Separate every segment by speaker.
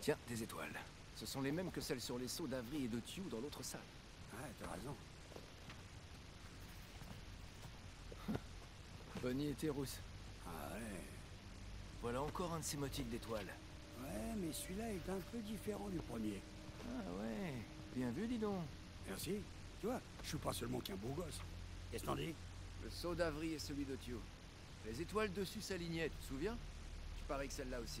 Speaker 1: Tiens, des étoiles. Ce sont les mêmes que celles sur les seaux d'Avry et de Tew dans l'autre salle.
Speaker 2: Ouais, t'as raison.
Speaker 1: Bonnie et Terrousse.
Speaker 2: Ah ouais.
Speaker 1: Voilà encore un de ces motifs d'étoiles.
Speaker 2: Ouais, mais celui-là est un peu différent du premier.
Speaker 1: Ah ouais, bien vu, dis donc.
Speaker 2: Merci. Tu vois, je suis pas seulement qu'un beau gosse. Qu'est-ce que t'en dis?
Speaker 1: Le seau d'Avry et celui de Tew. Les étoiles dessus s'alignaient, tu te souviens? Tu paries que celle-là aussi.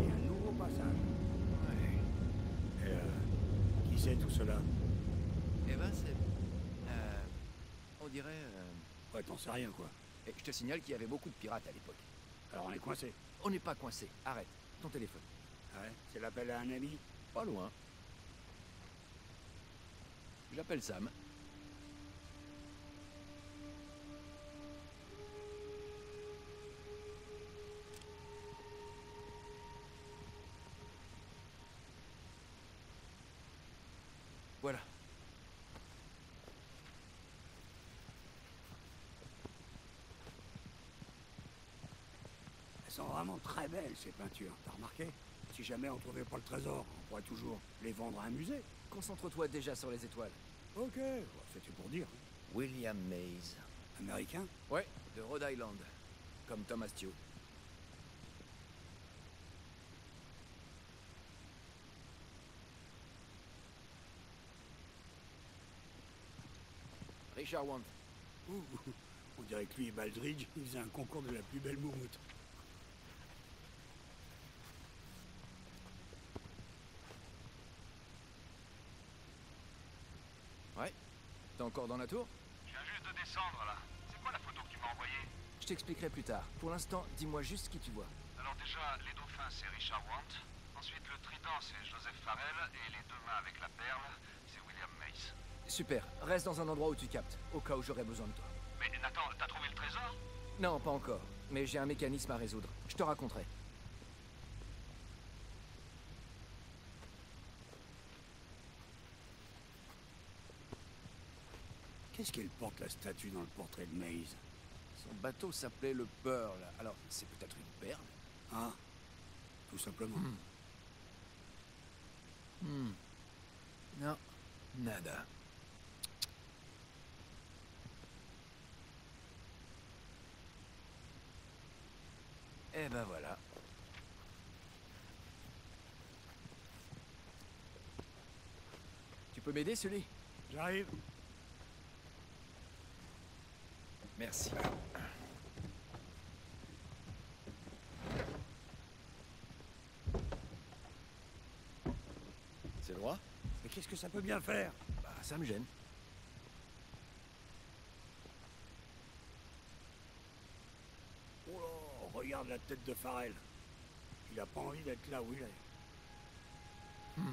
Speaker 2: Et un nouveau passage.
Speaker 1: Ouais.
Speaker 2: Et euh, qui c'est tout cela
Speaker 1: Eh ben, c'est... Euh, on dirait... euh,
Speaker 2: Ouais, t'en sais rien, quoi.
Speaker 1: Et je te signale qu'il y avait beaucoup de pirates à l'époque.
Speaker 2: Alors on est coincé.
Speaker 1: On n'est pas coincé. Arrête. Ton téléphone.
Speaker 2: Ouais, c'est l'appel à un ami
Speaker 1: Pas loin. J'appelle Sam.
Speaker 2: Sont vraiment très belles, ces peintures. T'as remarqué? Si jamais on trouvait pas le trésor, on pourrait toujours les vendre à un musée.
Speaker 1: Concentre-toi déjà sur les étoiles.
Speaker 2: Ok, bon, c'était pour dire.
Speaker 1: William Mays.
Speaker 2: Américain?
Speaker 1: Ouais, de Rhode Island. Comme Thomas Tew. Richard Want.
Speaker 2: Ouh, on dirait que lui et Baldridge, ils faisaient un concours de la plus belle moumoute.
Speaker 1: T'es encore dans la tour?
Speaker 3: Je viens juste de descendre là. C'est quoi la photo que tu m'as envoyée?
Speaker 1: Je t'expliquerai plus tard. Pour l'instant, dis-moi juste ce qui tu vois.
Speaker 3: Alors déjà, les dauphins c'est Richard Want. Ensuite le trident c'est Joseph Farrell. Et les deux mains avec la perle, c'est William Mace.
Speaker 1: Super, reste dans un endroit où tu captes, au cas où j'aurai besoin de toi.
Speaker 3: Mais Nathan, t'as trouvé le trésor?
Speaker 1: Non, pas encore. Mais j'ai un mécanisme à résoudre. Je te raconterai.
Speaker 2: Qu'est-ce qu'elle porte la statue dans le portrait de Maze
Speaker 1: Son bateau s'appelait le Pearl. Alors, c'est peut-être une perle
Speaker 2: Ah Tout simplement.
Speaker 1: Non. Nada. Eh ben voilà. Tu peux m'aider, Sully?
Speaker 2: J'arrive.
Speaker 1: Merci. C'est droit?
Speaker 2: Mais qu'est-ce que ça peut bien faire?
Speaker 1: Bah, ça me gêne.
Speaker 2: Oh là, regarde la tête de Farrell. Il a pas envie d'être là où il est.
Speaker 1: Voilà.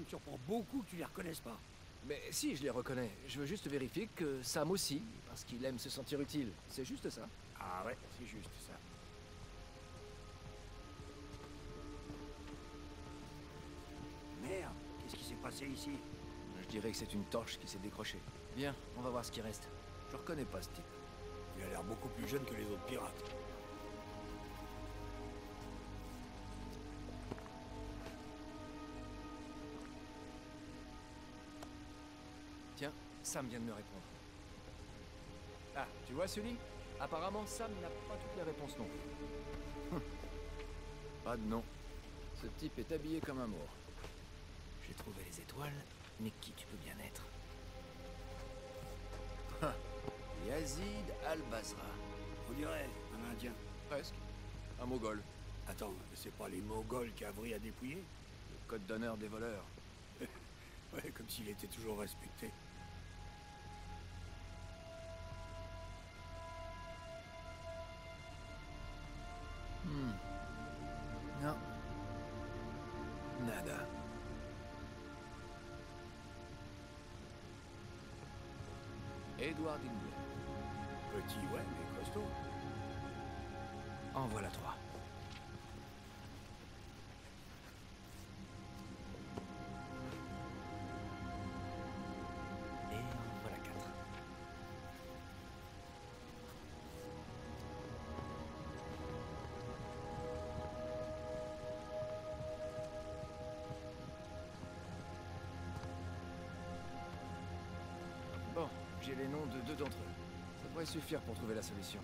Speaker 2: Me surprend beaucoup que tu les reconnaisses pas.
Speaker 1: mais si, je les reconnais. Je veux juste vérifier que Sam aussi, parce qu'il aime se sentir utile. C'est juste ça.
Speaker 2: Ah ouais, c'est juste ça. Merde, qu'est-ce qui s'est passé ici?
Speaker 1: Je dirais que c'est une torche qui s'est décrochée. Bien, on va voir ce qui reste. Je reconnais pas ce type.
Speaker 2: Il a l'air beaucoup plus jeune que les autres pirates.
Speaker 1: Sam vient de me répondre. Ah, tu vois Sully? Apparemment, Sam n'a pas toutes les réponses non plus. Hum. Pas de nom. Ce type est habillé comme un mort. J'ai trouvé les étoiles, mais qui tu peux bien être? Yazid al-Basra.
Speaker 2: On dirait un Indien.
Speaker 1: Presque. Un mogol.
Speaker 2: Attends, c'est pas les Mongols qui Avri a dépouillé
Speaker 1: Le code d'honneur des voleurs.
Speaker 2: Ouais, comme s'il était toujours respecté.
Speaker 1: Hmm. Non. Nada. Edward Ingle.
Speaker 2: Petit, ouais, mais costaud.
Speaker 1: En voilà trois. Les noms de deux d'entre eux. Ça devrait suffire pour trouver la solution.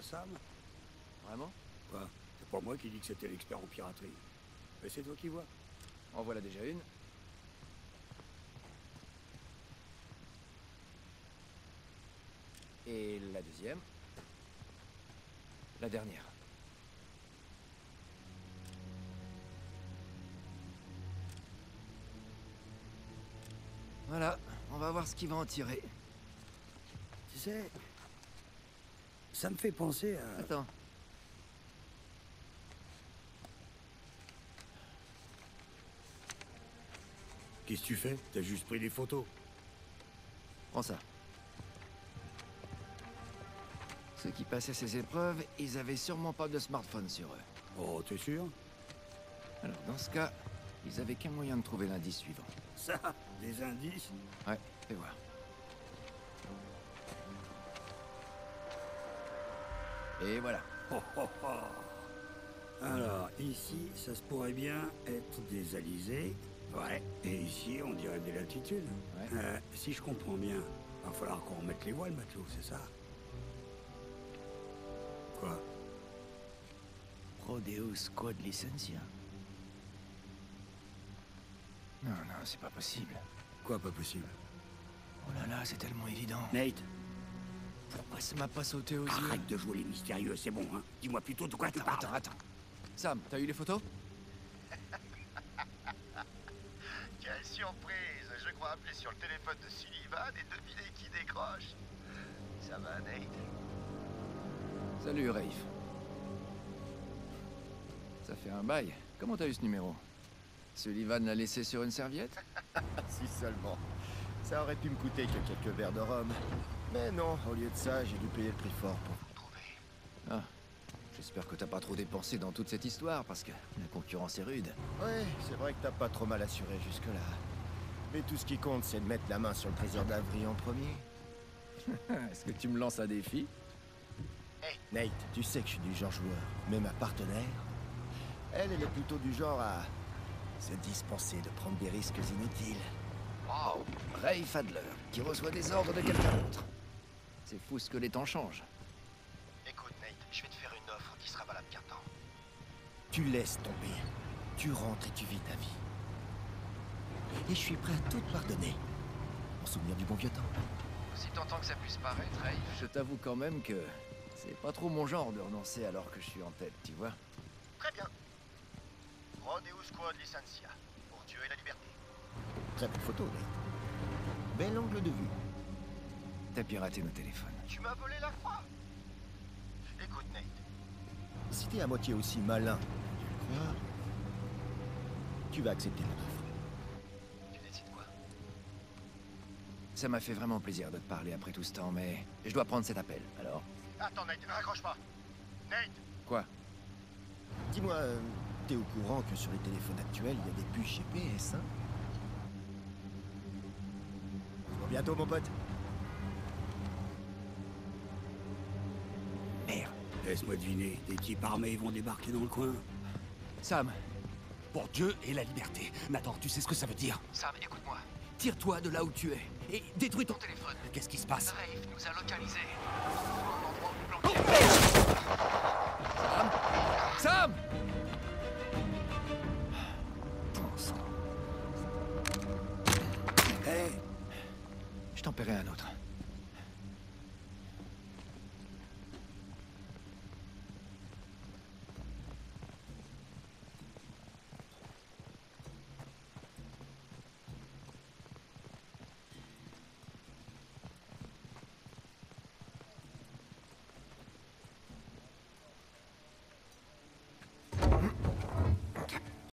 Speaker 2: À Sam
Speaker 1: Vraiment?
Speaker 2: Quoi? T'as Pas moi qui dis que c'était l'expert en piraterie. Mais c'est toi qui vois.
Speaker 1: En voilà déjà une. Et la deuxième? La dernière. Voilà, on va voir ce qu'il va en tirer.
Speaker 2: Tu sais, ça me fait penser à...
Speaker 1: Attends.
Speaker 2: Qu'est-ce que tu fais? T'as juste pris des photos.
Speaker 1: Prends ça. Ceux qui passaient ces épreuves, ils avaient sûrement pas de smartphone sur eux.
Speaker 2: Oh, t'es sûr?
Speaker 1: Alors dans ce cas, ils avaient qu'un moyen de trouver l'indice suivant.
Speaker 2: Ça Des indices?
Speaker 1: Ouais, fais voir. Et voilà.
Speaker 2: Oh, oh, oh. Alors, ici, ça se pourrait bien être des alizés. Ouais. Et ici, on dirait des latitudes.
Speaker 1: Ouais.
Speaker 2: Euh, si je comprends bien, va falloir qu'on remette les voiles, matelot, c'est ça? Quoi?
Speaker 1: Rodeo Squad Licencia. Non, non, c'est pas possible.
Speaker 2: Quoi, pas possible?
Speaker 1: Oh là là, c'est tellement évident.
Speaker 2: Nate,
Speaker 1: Pourquoi ça m'a pas sauté aux yeux
Speaker 2: arrête de jouer les mystérieux, c'est bon, hein Dis-moi plutôt de quoi tu
Speaker 1: Attends,
Speaker 2: parles.
Speaker 1: attends, attends. Sam, t'as eu les photos
Speaker 4: Quelle surprise Je crois appeler sur le téléphone de Sullivan et deviner qui décroche. Ça va, Nate?
Speaker 1: Salut, Rafe. Ça fait un bail. Comment t'as eu ce numéro? Sullivan l'a laissé sur une serviette?
Speaker 5: Si seulement. Ça aurait pu me coûter que quelques verres de rhum. Mais non, au lieu de ça, j'ai dû payer le prix fort pour vous trouver.
Speaker 1: Ah. J'espère que t'as pas trop dépensé dans toute cette histoire, parce que la concurrence est rude.
Speaker 5: Ouais, c'est vrai que t'as pas trop mal assuré jusque-là. Mais tout ce qui compte, c'est de mettre la main sur le trésor d'Avry en premier.
Speaker 1: Est-ce que tu me lances un défi?
Speaker 5: Nate, tu sais que je suis du genre joueur. Mais ma partenaire, elle, elle est plutôt du genre à se dispenser de prendre des risques inutiles.
Speaker 1: Wow Ray Fadler, qui reçoit des ordres de quelqu'un d'autre. C'est fou ce que les temps changent.
Speaker 4: Écoute, Nate, je vais te faire une offre qui sera valable qu'un temps.
Speaker 5: Tu laisses tomber. Tu rentres et tu vis ta vie. Et je suis prêt à tout te pardonner. En souvenir du bon vieux temps.
Speaker 4: Aussi tentant que ça puisse paraître, Ray,
Speaker 1: Je t'avoue quand même que c'est pas trop mon genre de renoncer alors que je suis en tête, tu vois.
Speaker 4: Très bien. Rodeo Squad Licencia. Pour Dieu et la liberté.
Speaker 5: Très belle photo, Nate. Bel angle de vue.
Speaker 1: T'as piraté nos téléphones.
Speaker 4: Tu m'as volé la foi Écoute, Nate,
Speaker 5: Si t'es à moitié aussi malin que tu le crois, tu vas accepter notre offre.
Speaker 4: tu décides quoi?
Speaker 1: Ça m'a fait vraiment plaisir de te parler après tout ce temps, mais je dois prendre cet appel. Alors
Speaker 4: Attends, Nate, raccroche pas. Nate
Speaker 1: Quoi?
Speaker 5: Dis-moi, euh, t'es au courant que sur les téléphones actuels, il y a des puces GPS, hein bientôt, mon pote.
Speaker 2: Laisse-moi deviner, des types armés vont débarquer dans le coin.
Speaker 1: Sam,
Speaker 6: Pour Dieu et la liberté. Nathan, tu sais ce que ça veut dire
Speaker 4: Sam, écoute-moi.
Speaker 1: tire-toi de là où tu es et détruis
Speaker 4: ton téléphone.
Speaker 6: Qu'est-ce qui se passe
Speaker 4: Rafe nous a localisés. Un endroit où planquer.
Speaker 1: Sam Bon sang.
Speaker 2: Hé,
Speaker 1: Je t'en paierai un autre.